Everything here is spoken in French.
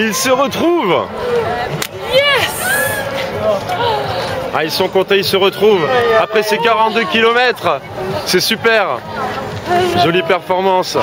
Ils se retrouvent Yes Ah, ils sont contents, ils se retrouvent. Après ces 42 km, c'est super. Jolie performance.